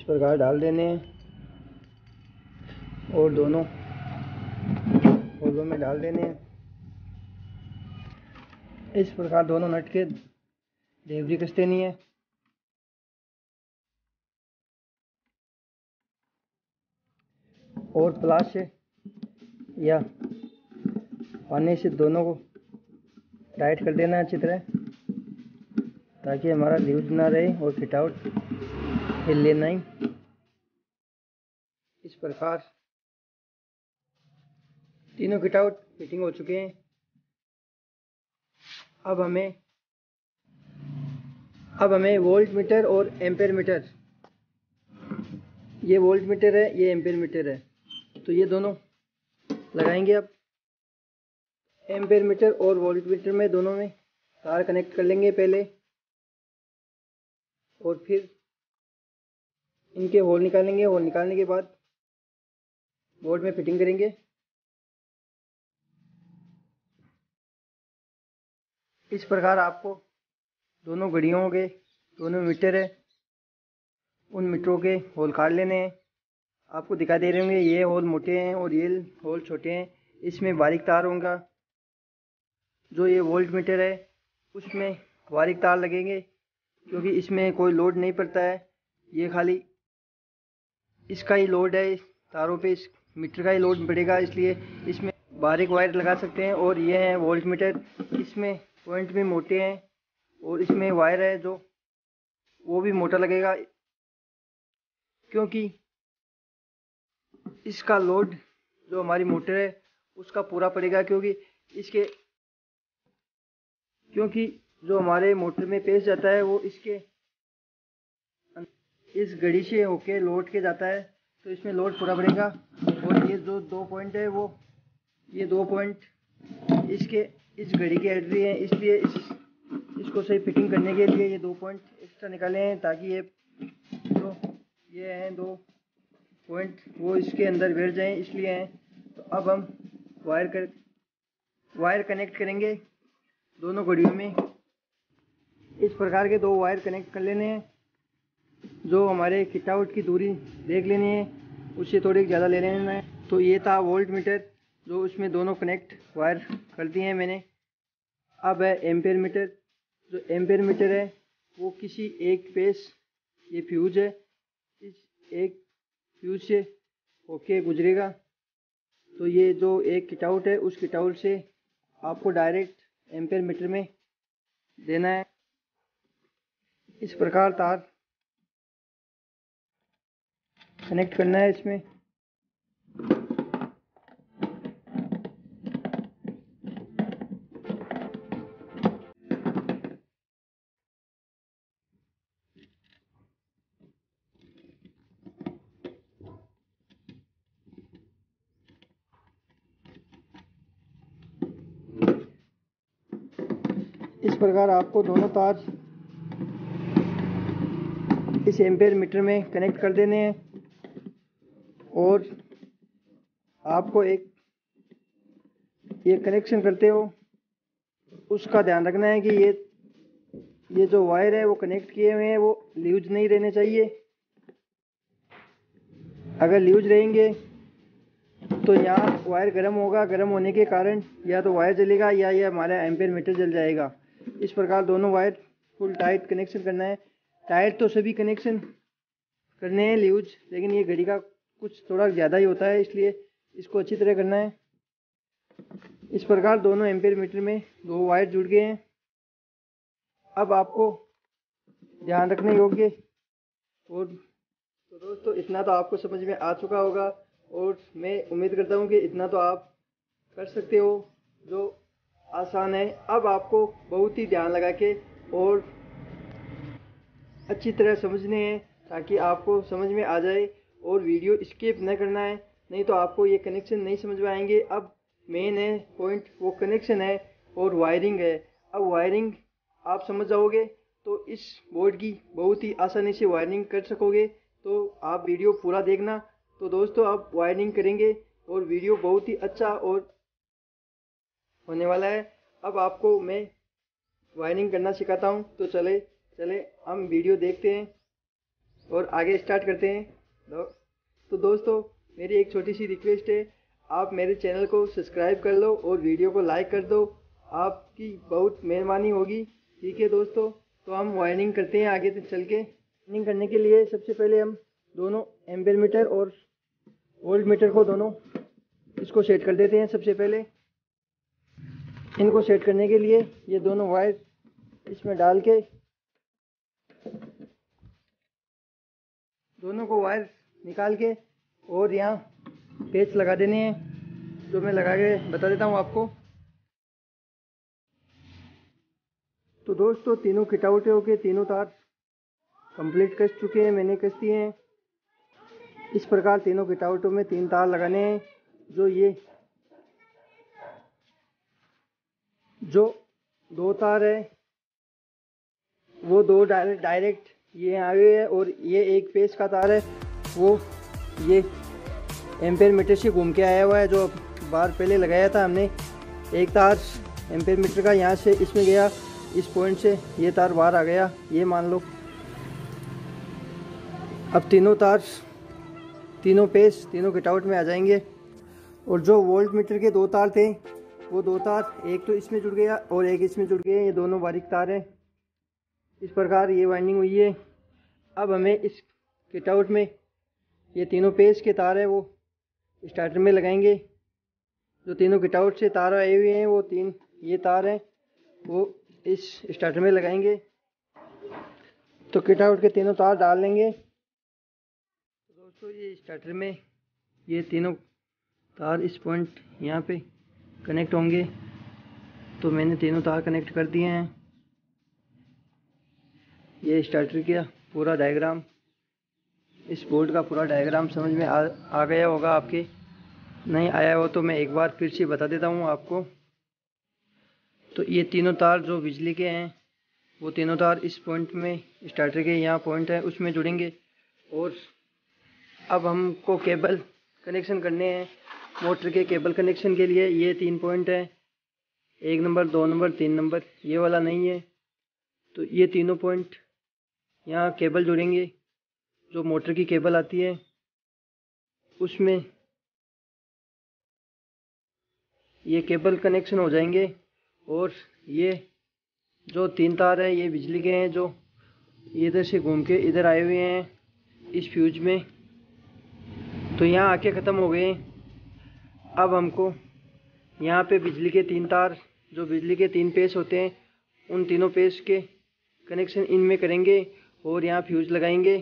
इस प्रकार डाल देने हैं। और दोनों होलों में डाल देने हैं। इस प्रकार दोनों नट के देवरी कस देनी है। और प्लास से या पानी से दोनों को टाइट कर देना है अच्छी तरह, ताकि हमारा ल्यूज ना रहे और फिट हिल लेना ही इस प्रकार तीनों फिट आउट फिटिंग हो चुके हैं। अब हमें अब हमें वोल्ट मीटर और एम्पेयर मीटर ये वोल्ट मीटर है, ये एम्पेयर मीटर है। तो ये दोनों लगाएँगे अब। एम्पेयर मीटर और वोल्ट मीटर में दोनों में तार कनेक्ट कर लेंगे पहले। और फिर इनके होल निकालेंगे, होल निकालने के बाद बोर्ड में फिटिंग करेंगे। इस प्रकार आपको दोनों घड़ियों के, दोनों मीटर है, उन मीटरों के होल काट लेने हैं। आपको दिखाई दे रहे होंगे, ये होल मोटे हैं और ये होल छोटे हैं। इसमें बारीक तार होगा। जो ये वोल्ट मीटर है, उसमें बारीक तार लगेंगे, क्योंकि इसमें कोई लोड नहीं पड़ता है। ये खाली इसका ही लोड है तारों पे इस मीटर का ही लोड पड़ेगा इसलिए इसमें बारीक वायर लगा सकते हैं और ये है वोल्ट मीटर इसमें पॉइंट भी मोटे हैं और इसमें वायर है जो, वो भी मोटा लगेगा क्योंकि इसका लोड जो हमारी मोटर है, उसका पूरा पड़ेगा क्योंकि इसके, क्योंकि जो हमारे मोटर में पेश जाता है, वो इसके इस घड़ी से होके लोड के जाता है तो इसमें लोड पूरा पड़ेगा और ये जो दो पॉइंट है वो, ये दो पॉइंट इसके, इस घड़ी के एड हैं, इसलिए इस, इसको सही फिटिंग करने के लिए ये दो पॉइंट एक्स्ट्रा निकाले हैं ताकि ये, जो ये हैं दो पॉइंट वो इसके अंदर बैठ जाएँ, इसलिए हैं। तो अब हम वायर कर वायर कनेक्ट करेंगे दोनों घड़ियों में। इस प्रकार के दो वायर कनेक्ट कर लेने हैं। जो हमारे किटआउट की दूरी देख लेनी है, उससे थोड़ी ज़्यादा ले लेना है तो ये था वोल्ट मीटर, जो उसमें दोनों कनेक्ट वायर कर दिए हैं मैंने। अब है एम्पेयर मीटर, जो एम्पेयर मीटर है, वो किसी एक पेस ये फ्यूज है, इस एक फ्यूज से ओके गुजरेगा। तो ये जो एक किटआउट है, उस किटआउट से आपको डायरेक्ट एम्पेयर मीटर में देना है। इस प्रकार तार कनेक्ट करना है इसमें। इस प्रकार आपको दोनों तार इस एम्पेयर मीटर में कनेक्ट कर देने हैं। और आपको एक, ये कनेक्शन करते हो, उसका ध्यान रखना है कि ये ये जो वायर है वो कनेक्ट किए हुए हैं, वो ल्यूज नहीं रहने चाहिए। अगर ल्यूज रहेंगे तो यहाँ वायर गर्म होगा, गर्म होने के कारण, या तो वायर जलेगा, या ये हमारा एम्पेयर मीटर जल जाएगा। इस प्रकार दोनों वायर फुल टाइट कनेक्शन करना है। टाइट तो सभी कनेक्शन करने हैं ल्यूज लेकिन ये घड़ी का कुछ थोड़ा ज़्यादा ही होता है, इसलिए इसको अच्छी तरह करना है। इस प्रकार दोनों एम्पेयर मीटर में दो वायर जुड़ गए हैं। अब आपको ध्यान रखने योग्य और तो दोस्तों, इतना तो आपको समझ में आ चुका होगा और मैं उम्मीद करता हूँ कि इतना तो आप कर सकते हो, जो आसान है। अब आपको बहुत ही ध्यान लगा के और अच्छी तरह समझने हैं, ताकि आपको समझ में आ जाए और वीडियो स्किप न करना है, नहीं तो आपको ये कनेक्शन नहीं समझ में आएँगे। अब मेन है पॉइंट वो कनेक्शन है और वायरिंग है। अब वायरिंग आप समझ जाओगे तो इस बोर्ड की बहुत ही आसानी से वायरिंग कर सकोगे। तो आप वीडियो पूरा देखना। तो दोस्तों आप वायरिंग करेंगे और वीडियो बहुत ही अच्छा और होने वाला है। अब आपको मैं वायरिंग करना सिखाता हूँ। तो चले चले, हम वीडियो देखते हैं और आगे स्टार्ट करते हैं। तो दोस्तों, मेरी एक छोटी सी रिक्वेस्ट है। आप मेरे चैनल को सब्सक्राइब कर लो और वीडियो को लाइक कर दो। आपकी बहुत मेहरबानी होगी। ठीक है दोस्तों तो हम वायरिंग करते हैं आगे तक चल के। वायरिंग करने के लिए सबसे पहले हम दोनों एम्पेयर मीटर और वोल्ट मीटर को दोनों इसको सेट कर देते हैं सबसे पहले। इनको सेट करने के लिए ये दोनों वायर इसमें डाल के दोनों को वायर निकाल के और यहाँ पेच लगा देने हैं, जो मैं लगा के बता देता हूँ आपको। तो दोस्तों, तीनों किटाउटे होके तीनों तार कंप्लीट कस चुके हैं, मैंने कस दिए हैं। इस प्रकार तीनों किटावटों में तीन तार लगाने हैं, जो ये, जो दो तार है, वो दो डायरेक्ट ये आए है और ये एक पेज का तार है। वो ये एम्पेयर मीटर से घूम के आया हुआ है, जो बार पहले लगाया था हमने। एक तार एम्पेयर मीटर का यहाँ से इसमें गया, इस पॉइंट से ये तार बाहर आ गया, ये मान लो। अब तीनों तार, तीनों पेस तीनों कटआउट में आ जाएँगे। और जो वोल्ट मीटर के दो तार थे, वो दो तार एक तो इसमें जुड़ गया और एक इसमें जुड़ गया ये दोनों बारीक तार हैं। इस प्रकार ये वाइंडिंग हुई है। अब हमें इस किटआउट में ये तीनों पेज के तार है वो। स्टार्टर में लगाएँगे। जो तीनों किटआउट से तार आए हुए हैं, वो तीन, ये तार हैं, वो इस स्टार्टर में लगाएँगे। तो किटआउट के तीनों तार डाल लेंगे। दोस्तों, ये स्टार्टर में ये तीनों तार इस पॉइंट यहाँ पे कनेक्ट होंगे। तो मैंने तीनों तार कनेक्ट कर दिए हैं। ये स्टार्टर किया, पूरा डायग्राम इस बोर्ड का पूरा डायग्राम समझ में आ, आ गया होगा आपके। नहीं आया हो तो मैं एक बार फिर से बता देता हूँ आपको। तो ये तीनों तार जो बिजली के हैं वो तीनों तार इस पॉइंट में स्टार्टर के यहाँ पॉइंट है उसमें जुड़ेंगे। और अब हमको केबल कनेक्शन करने हैं मोटर के केबल कनेक्शन के लिए ये तीन पॉइंट है। एक नंबर दो नंबर तीन नंबर ये वाला नहीं है। तो ये तीनों पॉइंट यहाँ केबल जुड़ेंगे। जो मोटर की केबल आती है, उसमें ये केबल कनेक्शन हो जाएँगे और ये जो तीन तार है, ये बिजली के हैं, जो इधर से घूम के इधर आए हुए हैं इस फ्यूज में। तो यहाँ आके ख़त्म हो गए। अब हमको यहाँ पे बिजली के तीन तार, जो बिजली के तीन पेस होते हैं, उन तीनों पेस के कनेक्शन इनमें करेंगे और यहाँ फ्यूज लगाएँगे।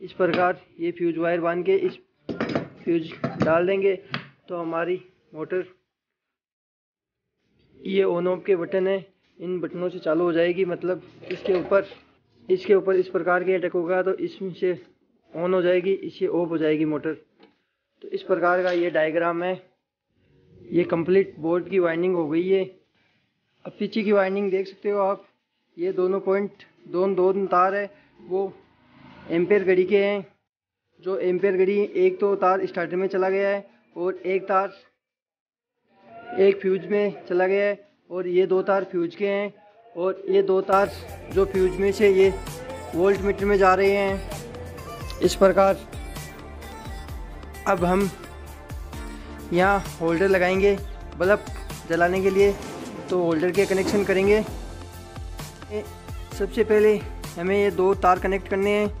इस प्रकार ये फ्यूज वायर बाँध के इस फ्यूज डाल देंगे। तो हमारी मोटर ये ऑन ऑफ़ के बटन है। इन बटनों से चालू हो जाएगी। मतलब इसके ऊपर इसके ऊपर इस प्रकार के अटक होगा तो इसमें से ऑन हो जाएगी, इससे ऑफ़ हो जाएगी मोटर तो इस प्रकार का ये डायग्राम है। ये कंप्लीट बोर्ड की वाइंडिंग हो गई है। अब पीछे की वाइंडिंग देख सकते हो आप। ये दोनों पॉइंट दोनों दोनों तार है। वो एम्पेयर घड़ी के हैं। जो एम्पेयर घड़ी एक तो तार स्टार्टर में चला गया है और एक तार एक फ्यूज में चला गया है और ये दो तार फ्यूज के हैं और ये दो तार जो फ्यूज में से ये वोल्ट मीटर में जा रहे हैं। इस प्रकार अब हम यहाँ होल्डर लगाएँगे, बल्ब जलाने के लिए तो होल्डर के कनेक्शन करेंगे। सबसे पहले हमें ये दो तार कनेक्ट करने हैं।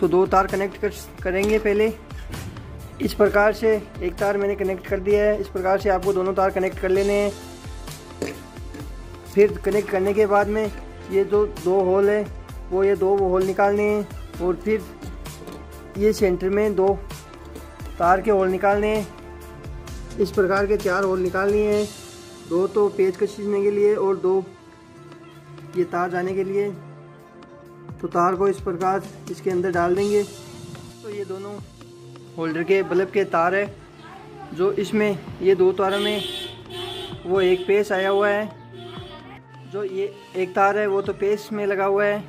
तो दो तार कनेक्ट कर, करेंगे पहले। इस प्रकार से एक तार मैंने कनेक्ट कर दिया है। इस प्रकार से आपको दोनों तार कनेक्ट कर लेने हैं। फिर कनेक्ट करने के बाद में ये जो दो होल है, वो ये दो होल निकालने हैं और फिर ये सेंटर में दो तार के होल निकालने हैं। इस प्रकार के चार होल निकालने हैं। दो तो पेज कशीने के लिए और दो ये तार जाने के लिए। तो तार को इस प्रकार इसके अंदर डाल देंगे। तो ये दोनों होल्डर के बल्ब के तार है, जो इसमें ये दो तारों में वो एक पेस आया हुआ है। जो ये एक तार है, वो तो पेस में लगा हुआ है,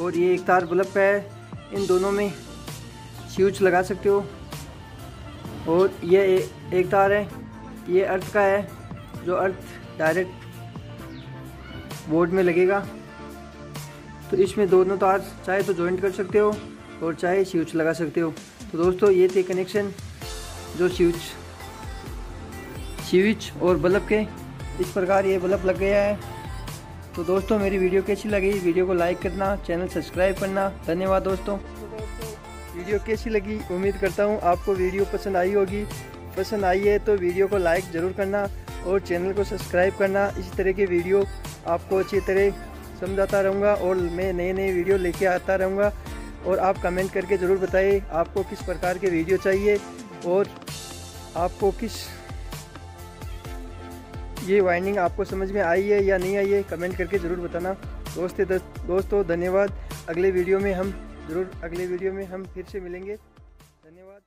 और ये एक तार बल्ब है। इन दोनों में स्विच लगा सकते हो। और ये एक तार है, ये अर्थ का है, जो अर्थ डायरेक्ट बोर्ड में लगेगा। तो इसमें दोनों तार चाहे तो जॉइंट कर सकते हो और चाहे स्विच लगा सकते हो। तो दोस्तों, ये थे कनेक्शन जो स्विच स्विच और बल्ब के। इस प्रकार ये बल्ब लग गया है। तो दोस्तों, मेरी वीडियो कैसी लगी? वीडियो को लाइक करना चैनल सब्सक्राइब करना। धन्यवाद दोस्तों। वीडियो कैसी लगी? उम्मीद करता हूँ आपको वीडियो पसंद आई होगी। पसंद आई है तो वीडियो को लाइक ज़रूर करना और चैनल को सब्सक्राइब करना। इसी तरह के वीडियो आपको अच्छी तरह समझाता रहूँगा और मैं नए नए वीडियो लेके आता रहूँगा। और आप कमेंट करके ज़रूर बताइए आपको किस प्रकार के वीडियो चाहिए और आपको किस ये वाइंडिंग आपको समझ में आई है या नहीं आई है, कमेंट करके ज़रूर बताना। दोस्तों दोस्तों, धन्यवाद। अगले वीडियो में हम ज़रूर, अगले वीडियो में हम फिर से मिलेंगे। धन्यवाद।